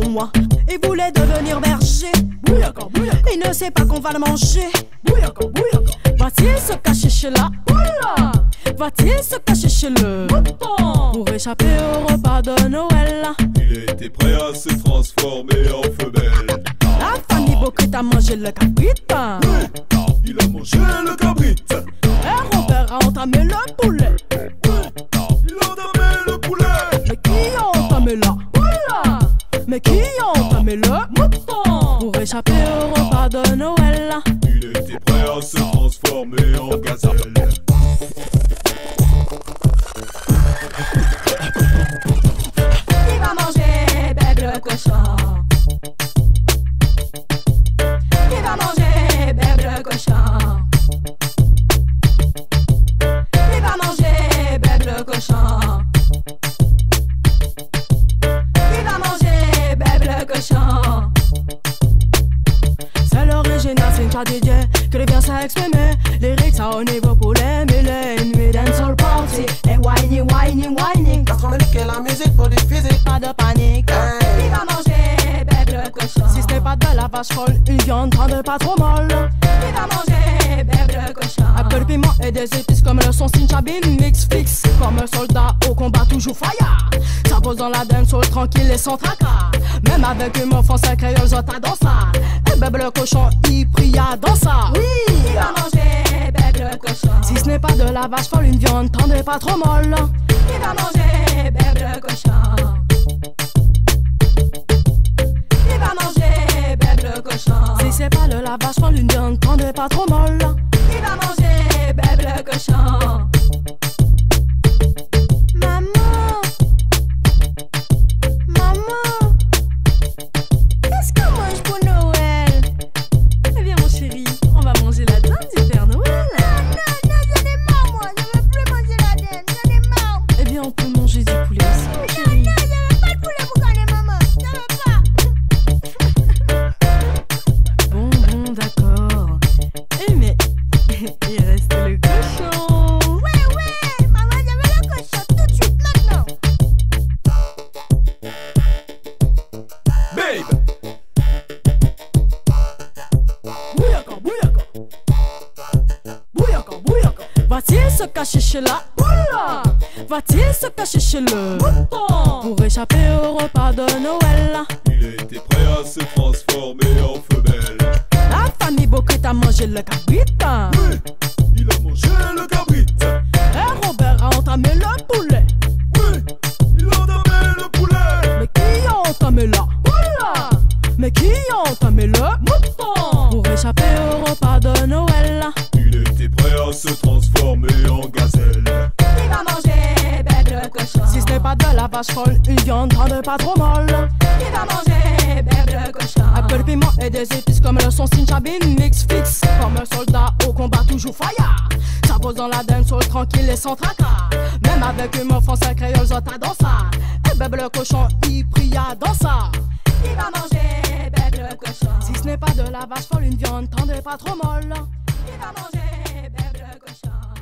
moi. Il voulait devenir berger. Il ne sait pas qu'on va le manger. Va-t-il se cacher chez là Va-t-il se cacher chez le Pour échapper au repas de Noël? Il était prêt à se transformer en femelle. La famille Bocrit a mangé le cabrit Il a mangé le cabrit. Et Robert a entamé le poulet Pour échapper au repas de Noël. Il était prêt à se transformer en gazelle. Qui va manger le cochon? Qui va manger bébé le cochon? Qui va manger bébé le cochon? L'original, c'est une DJ que bien s'exprimer Lyrics à haut niveau pour les une nuit dancehall party Et whiny, whiny, whiny Gastronomique et la musique pour diffuser. pas de panique. Qui va manger bébé le cochon? Si ce n'est pas de la vache folle, une viande tendre pas trop molle. Qui va manger bébé le cochon? Un peu de piment et des épices comme le son Sinchabine mix fixe. Comme un soldat au combat toujours fire. Ça pose dans la dancehall tranquille et sans tracas. Même avec une français créole, zota dans ça. Et bébé le cochon, il pria dans ça. Oui, qui va manger bébé le cochon Si ce n'est pas de la vache folle, une viande tendre et pas trop molle. Qui va manger bébé le cochon Qui va manger bébé le cochon Si c'est pas le lavage folle, une viande tendre et pas trop molle. Qui va manger bébé le cochon se cacher chez la Oula Va-t-il se cacher chez le Mouton Pour échapper au repas de Noël. Il était prêt à se transformer en femelle. La famille Bocrit a mangé le Il se transformer en gazelle. Qui va manger le cochon? Si ce n'est pas de la vache folle, une viande tendre pas trop molle. Qui va manger le cochon? Un peu de piment et des épices comme le son Sinchabine mix fixe. Comme un soldat au combat toujours fire. Ça pose dans la dancehall tranquille et sans tracas. Même avec une français créole, zota dans ça. Et bébé le cochon, il pria dans ça. Qui va manger le cochon? Si ce n'est pas de la vache folle, une viande tendre pas trop molle. Qui va manger shot.